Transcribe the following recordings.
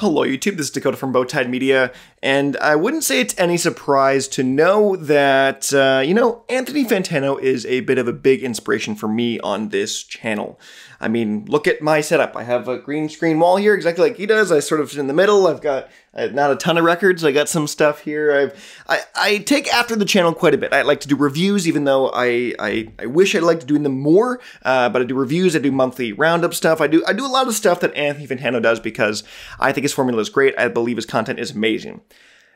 Hello YouTube, this is Dakota from Bowtied Media, and I wouldn't say it's any surprise to know that, uh, you know, Anthony Fantano is a bit of a big inspiration for me on this channel. I mean, look at my setup. I have a green screen wall here, exactly like he does. I sort of in the middle. I've got uh, not a ton of records. I got some stuff here. I've, I, I take after the channel quite a bit. I like to do reviews, even though I, I, I wish I liked doing them more, uh, but I do reviews. I do monthly roundup stuff. I do, I do a lot of stuff that Anthony Fantano does because I think his formula is great. I believe his content is amazing.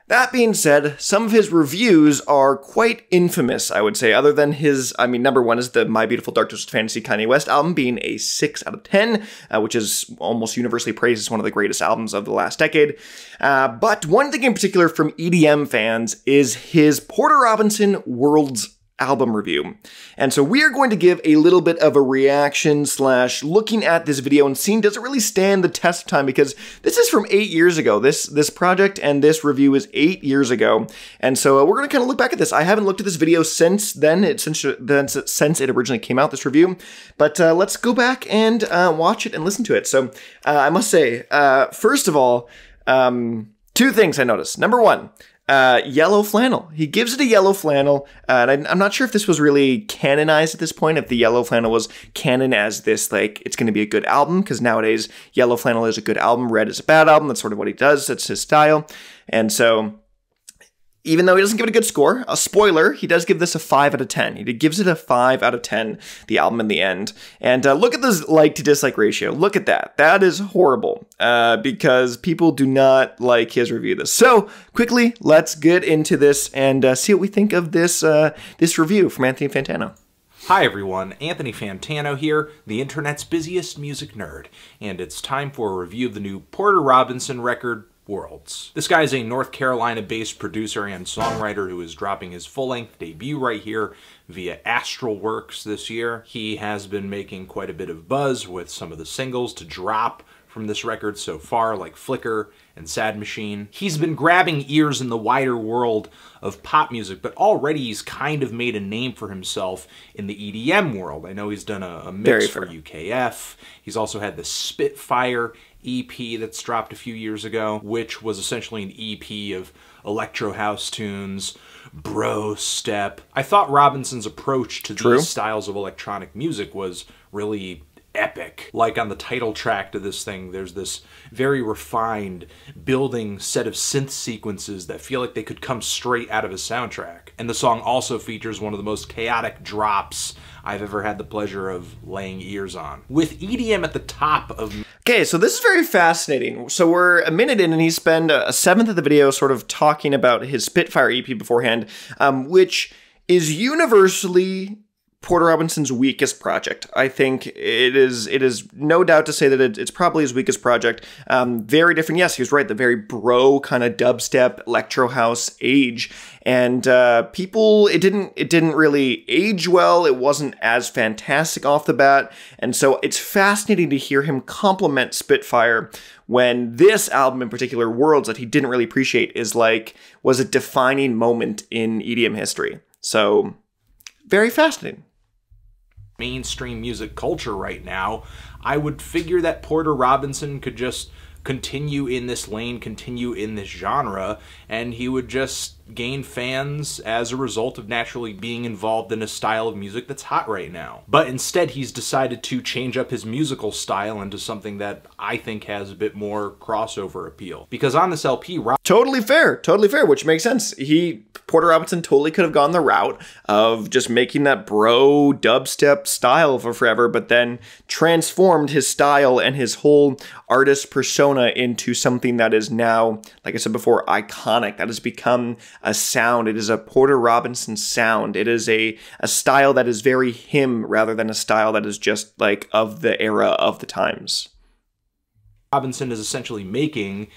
That being said, some of his reviews are quite infamous, I would say, other than his, I mean, number one is the My Beautiful Dark Twisted Fantasy Kanye West album being a 6 out of 10, uh, which is almost universally praised as one of the greatest albums of the last decade. Uh, but one thing in particular from EDM fans is his Porter Robinson Worlds album review. And so we are going to give a little bit of a reaction slash looking at this video and seeing does it really stand the test of time because this is from eight years ago. This this project and this review is eight years ago. And so uh, we're going to kind of look back at this. I haven't looked at this video since then, it, since, then, since it originally came out, this review. But uh, let's go back and uh, watch it and listen to it. So uh, I must say, uh, first of all, um, two things I noticed. Number one, uh, yellow flannel. He gives it a yellow flannel, uh, and I, am not sure if this was really canonized at this point. If the yellow flannel was canon as this, like it's going to be a good album, because nowadays yellow flannel is a good album, red is a bad album. That's sort of what he does. That's his style, and so even though he doesn't give it a good score, a spoiler, he does give this a 5 out of 10. He gives it a 5 out of 10, the album in the end. And uh, look at this like to dislike ratio. Look at that. That is horrible uh, because people do not like his review of this. So quickly, let's get into this and uh, see what we think of this, uh, this review from Anthony Fantano. Hi everyone, Anthony Fantano here, the internet's busiest music nerd, and it's time for a review of the new Porter Robinson record, Worlds. This guy is a North Carolina-based producer and songwriter who is dropping his full-length debut right here via Astralwerks this year. He has been making quite a bit of buzz with some of the singles to drop from this record so far, like Flicker and Sad Machine. He's been grabbing ears in the wider world of pop music, but already he's kind of made a name for himself in the EDM world. I know he's done a, a mix for UKF. He's also had the Spitfire EP that's dropped a few years ago, which was essentially an EP of electro house tunes, bro step. I thought Robinson's approach to True. these styles of electronic music was really epic. Like on the title track to this thing, there's this very refined building set of synth sequences that feel like they could come straight out of a soundtrack. And the song also features one of the most chaotic drops I've ever had the pleasure of laying ears on. With EDM at the top of Okay, so this is very fascinating. So we're a minute in, and he spent a seventh of the video sort of talking about his Spitfire EP beforehand, um, which is universally Porter Robinson's weakest project. I think it is. It is no doubt to say that it, it's probably his weakest project. Um, very different. Yes, he was right. The very bro kind of dubstep electro house age, and uh, people. It didn't. It didn't really age well. It wasn't as fantastic off the bat, and so it's fascinating to hear him compliment Spitfire when this album in particular, Worlds, that he didn't really appreciate, is like was a defining moment in EDM history. So very fascinating mainstream music culture right now, I would figure that Porter Robinson could just continue in this lane, continue in this genre, and he would just gain fans as a result of naturally being involved in a style of music that's hot right now. But instead, he's decided to change up his musical style into something that I think has a bit more crossover appeal. Because on this LP, Rob Totally fair, totally fair, which makes sense. He Porter Robinson totally could have gone the route of just making that bro dubstep style for forever, but then transformed his style and his whole artist persona into something that is now, like I said before, iconic. That has become a sound. It is a Porter Robinson sound. It is a, a style that is very him rather than a style that is just like of the era of the times. Robinson is essentially making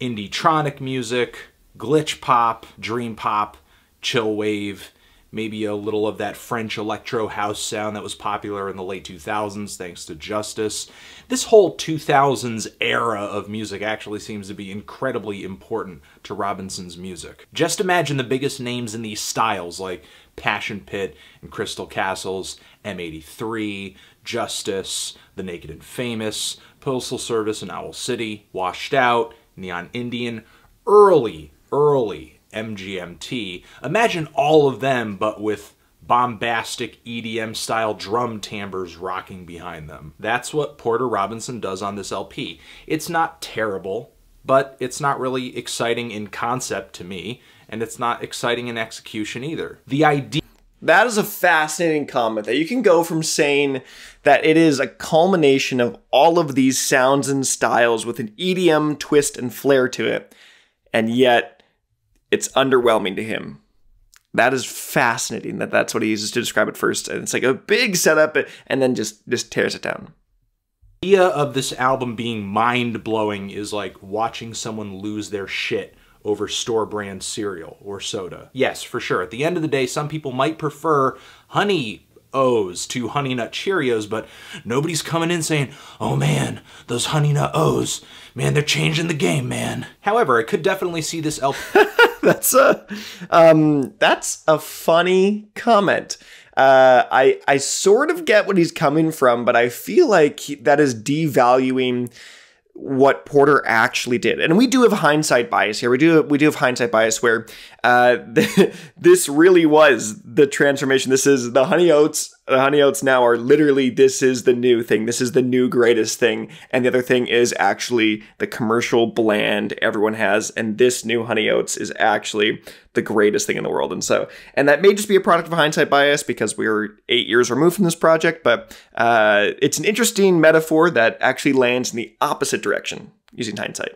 indie tronic music, glitch pop, dream pop, chill wave, maybe a little of that French electro house sound that was popular in the late 2000s thanks to Justice. This whole 2000s era of music actually seems to be incredibly important to Robinson's music. Just imagine the biggest names in these styles like Passion Pit and Crystal Castles, M83, Justice, The Naked and Famous, Postal Service and Owl City, Washed Out, Neon Indian, early, early MGMT. Imagine all of them, but with bombastic EDM style drum timbres rocking behind them. That's what Porter Robinson does on this LP. It's not terrible, but it's not really exciting in concept to me, and it's not exciting in execution either. The idea that is a fascinating comment that you can go from saying that it is a culmination of all of these sounds and styles with an EDM twist and flair to it, and yet it's underwhelming to him. That is fascinating that that's what he uses to describe it first. And it's like a big setup and then just, just tears it down. The idea of this album being mind blowing is like watching someone lose their shit over store brand cereal or soda. Yes, for sure. At the end of the day, some people might prefer honey O's to Honey Nut Cheerios, but nobody's coming in saying, oh man, those Honey Nut O's, man, they're changing the game, man. However, I could definitely see this LP. that's a, um, that's a funny comment. Uh, I I sort of get what he's coming from, but I feel like he, that is devaluing what Porter actually did. And we do have hindsight bias here. We do we do have hindsight bias where uh, this really was the transformation. This is the honey oats the honey oats now are literally this is the new thing. This is the new greatest thing. And the other thing is actually the commercial bland everyone has. And this new honey oats is actually the greatest thing in the world. And so, and that may just be a product of hindsight bias because we are eight years removed from this project, but uh, it's an interesting metaphor that actually lands in the opposite direction using hindsight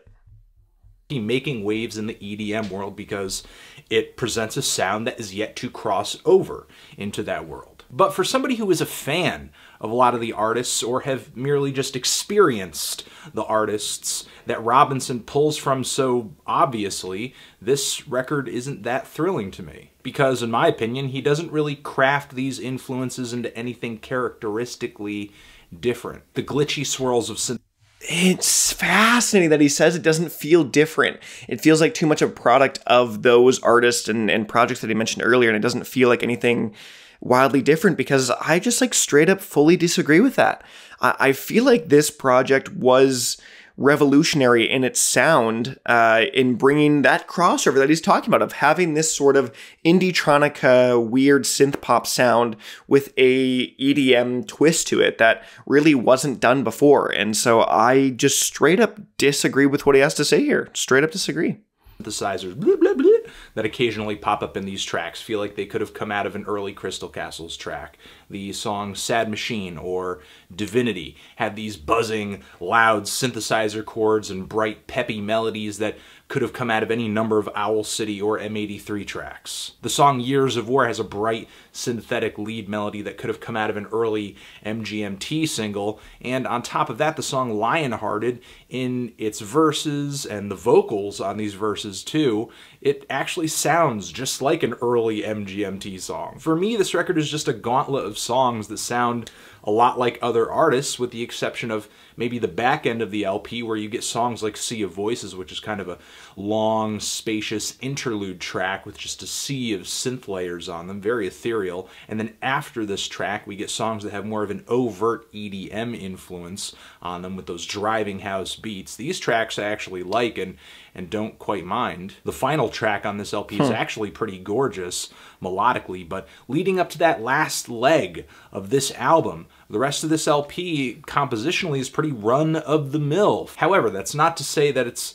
making waves in the EDM world because it presents a sound that is yet to cross over into that world. But for somebody who is a fan of a lot of the artists or have merely just experienced the artists that Robinson pulls from so obviously, this record isn't that thrilling to me. Because in my opinion, he doesn't really craft these influences into anything characteristically different. The glitchy swirls of synth it's fascinating that he says it doesn't feel different. It feels like too much a product of those artists and, and projects that he mentioned earlier, and it doesn't feel like anything wildly different because I just like straight up fully disagree with that. I, I feel like this project was revolutionary in its sound uh, in bringing that crossover that he's talking about of having this sort of indie-tronica weird synth pop sound with a EDM twist to it that really wasn't done before. And so I just straight up disagree with what he has to say here. Straight up disagree synthesizers blah, blah, blah, that occasionally pop up in these tracks feel like they could have come out of an early Crystal Castles track. The song Sad Machine or Divinity had these buzzing, loud synthesizer chords and bright, peppy melodies that could have come out of any number of Owl City or M83 tracks. The song Years of War has a bright, synthetic lead melody that could have come out of an early MGMT single, and on top of that, the song Lionhearted, in its verses and the vocals on these verses too, it actually sounds just like an early MGMT song. For me, this record is just a gauntlet of songs that sound a lot like other artists, with the exception of maybe the back end of the LP where you get songs like Sea of Voices, which is kind of a long, spacious interlude track with just a sea of synth layers on them, very ethereal. And then after this track, we get songs that have more of an overt EDM influence on them with those driving house beats. These tracks I actually like and, and don't quite mind. The final track on this LP hmm. is actually pretty gorgeous melodically, but leading up to that last leg of this album, the rest of this LP compositionally is pretty run of the mill. However, that's not to say that it's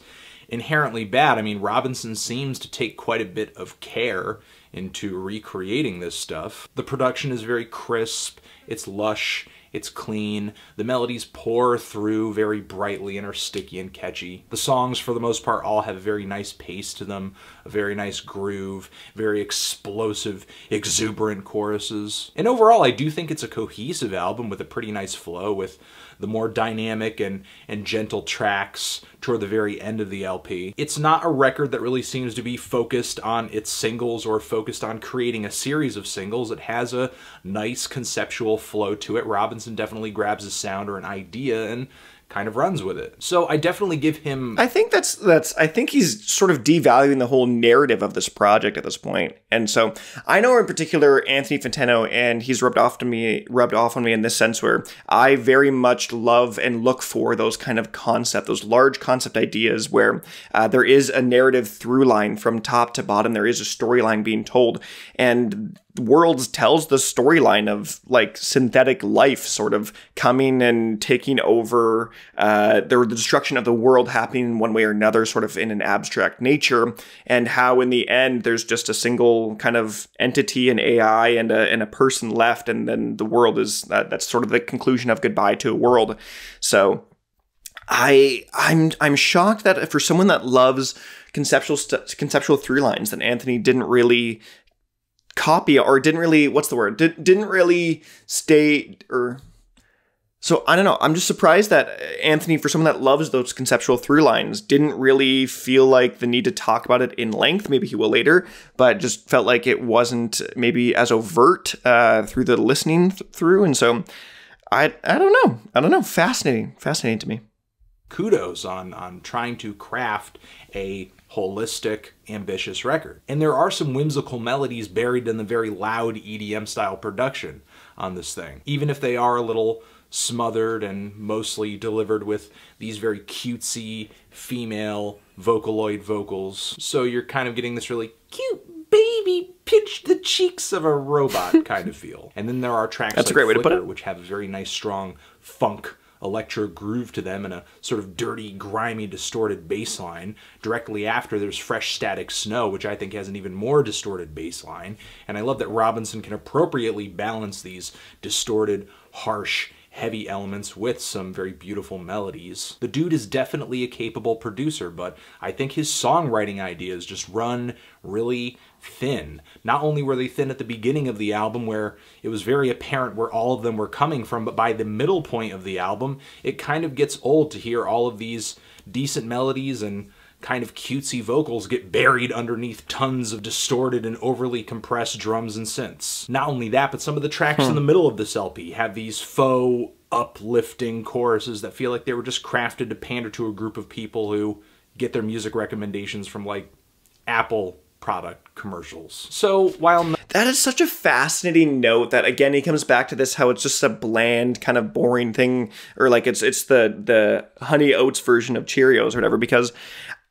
inherently bad. I mean, Robinson seems to take quite a bit of care into recreating this stuff. The production is very crisp, it's lush, it's clean. The melodies pour through very brightly and are sticky and catchy. The songs, for the most part, all have a very nice pace to them, a very nice groove, very explosive, exuberant choruses. And overall, I do think it's a cohesive album with a pretty nice flow with the more dynamic and, and gentle tracks toward the very end of the LP. It's not a record that really seems to be focused on its singles or focused on creating a series of singles. It has a nice conceptual flow to it. Robinson definitely grabs a sound or an idea and kind of runs with it. So I definitely give him I think that's that's I think he's sort of devaluing the whole narrative of this project at this point. And so I know in particular Anthony Fantano and he's rubbed off to me rubbed off on me in this sense where I very much love and look for those kind of concept, those large concept ideas where uh, there is a narrative through line from top to bottom. There is a storyline being told. And Worlds tells the storyline of like synthetic life sort of coming and taking over uh, the, the destruction of the world happening one way or another, sort of in an abstract nature, and how in the end there's just a single kind of entity, an AI, and a, and a person left, and then the world is that's sort of the conclusion of goodbye to a world. So I I'm I'm shocked that for someone that loves conceptual conceptual through lines that Anthony didn't really copy or didn't really what's the word Did, didn't really stay or so I don't know. I'm just surprised that Anthony, for someone that loves those conceptual through lines, didn't really feel like the need to talk about it in length. Maybe he will later, but just felt like it wasn't maybe as overt uh, through the listening th- through. And so I I don't know. I don't know. Fascinating. Fascinating to me kudos on on trying to craft a holistic, ambitious record. And there are some whimsical melodies buried in the very loud EDM style production on this thing, even if they are a little smothered and mostly delivered with these very cutesy female vocaloid vocals. So you're kind of getting this really cute baby pinch the cheeks of a robot kind of feel. And then there are tracks That's like a great way Flicker, to put it. which have a very nice strong funk electro groove to them and a sort of dirty, grimy, distorted bass line. Directly after, there's Fresh Static Snow, which I think has an even more distorted bass line. And I love that Robinson can appropriately balance these distorted, harsh, heavy elements with some very beautiful melodies. The dude is definitely a capable producer, but I think his songwriting ideas just run really thin. Not only were they thin at the beginning of the album where it was very apparent where all of them were coming from, but by the middle point of the album, it kind of gets old to hear all of these decent melodies and kind of cutesy vocals get buried underneath tons of distorted and overly compressed drums and synths. Not only that, but some of the tracks in the hmm. middle of this LP have these faux uplifting choruses that feel like they were just crafted to pander to a group of people who get their music recommendations from like Apple product commercials. So while that is such a fascinating note that again he comes back to this how it's just a bland kind of boring thing or like it's it's the the honey oats version of Cheerios or whatever because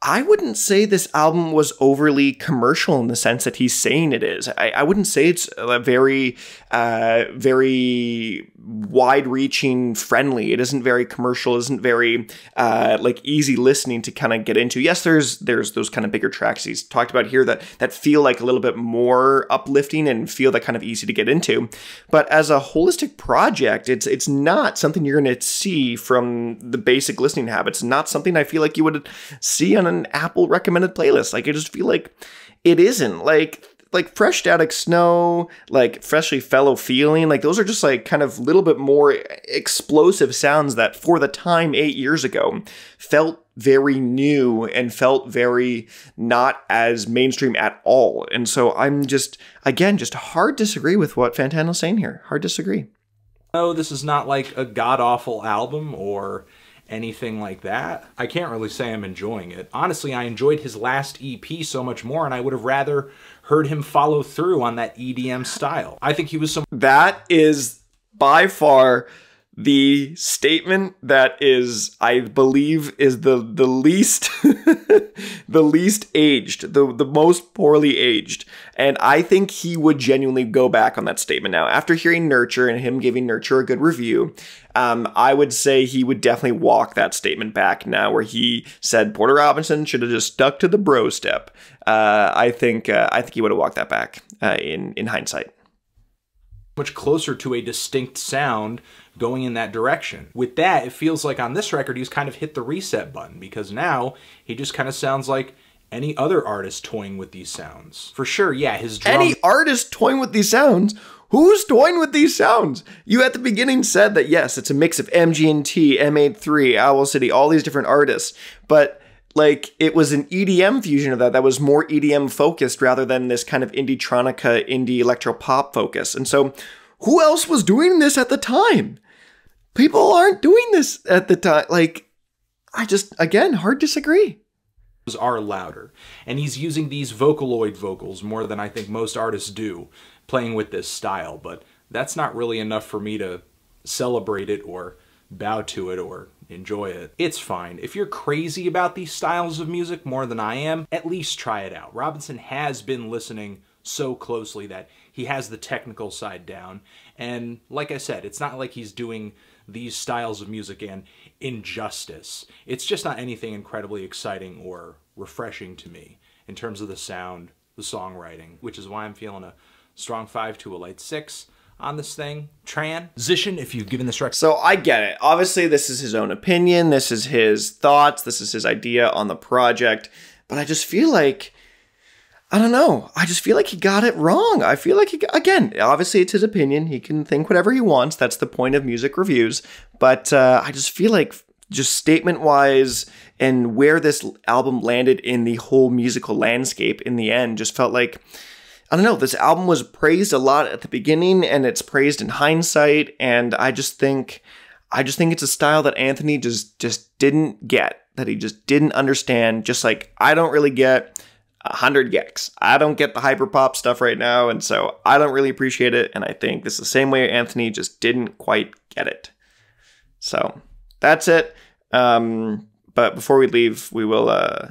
I wouldn't say this album was overly commercial in the sense that he's saying it is. I, I wouldn't say it's a very, uh, very wide-reaching, friendly. It isn't very commercial. Isn't very uh, like easy listening to kind of get into. Yes, there's there's those kind of bigger tracks he's talked about here that that feel like a little bit more uplifting and feel that kind of easy to get into. But as a holistic project, it's it's not something you're going to see from the basic listening habits. Not something I feel like you would see on an Apple recommended playlist. Like I just feel like it isn't. Like like fresh static snow like freshly fellow feeling like those are just like kind of little bit more explosive sounds that for the time eight years ago felt very new and felt very not as mainstream at all. And so i'm just again just hard disagree with what fantano's saying here. Hard disagree. No this is not like a god-awful album or anything like that. I can't really say I'm enjoying it. Honestly, I enjoyed his last EP so much more, and I would have rather heard him follow through on that EDM style. I think he was some. That is by far the statement that is i believe is the the least the least aged the the most poorly aged. And i think he would genuinely go back on that statement. Now after hearing nurture and him giving nurture a good review um, i would say he would definitely walk that statement back now where he said porter robinson should have just stuck to the bro step. Uh, i think uh, i think he would have walked that back uh, in in hindsight. Much closer to a distinct sound going in that direction. With that, it feels like on this record he's kind of hit the reset button because now he just kind of sounds like any other artist toying with these sounds. For sure, yeah, his drum Any artist toying with these sounds? Who's toying with these sounds? You at the beginning said that yes, it's a mix of MGMT, M83, Owl City, all these different artists, but like it was an EDM fusion of that that was more EDM focused rather than this kind of indie tronica, indie electro pop focus. And so, who else was doing this at the time? People aren't doing this at the time. Like, I just, again, hard disagree. Are louder, and he's using these Vocaloid vocals more than I think most artists do, playing with this style. But that's not really enough for me to celebrate it or bow to it or enjoy it. It's fine. If you're crazy about these styles of music more than I am, at least try it out. Robinson has been listening so closely that he has the technical side down. And like I said, it's not like he's doing these styles of music in injustice. It's just not anything incredibly exciting or refreshing to me in terms of the sound, the songwriting, which is why I'm feeling a strong 5 to a light 6 on this thing. Transition, if you've given this record. So I get it. Obviously, this is his own opinion. This is his thoughts. This is his idea on the project. But I just feel like I don't know. I just feel like he got it wrong. I feel like he, again, obviously it's his opinion. He can think whatever he wants. That's the point of music reviews. But uh, I just feel like, just statement wise, and where this album landed in the whole musical landscape in the end, just felt like, I don't know, this album was praised a lot at the beginning and it's praised in hindsight. And I just think, I just think it's a style that Anthony just, just didn't get, that he just didn't understand. Just like I don't really get 100 gecs. I don't get the hyperpop stuff right now, and so I don't really appreciate it. And I think this is the same way Anthony just didn't quite get it. So that's it. Um, but before we leave, we will uh,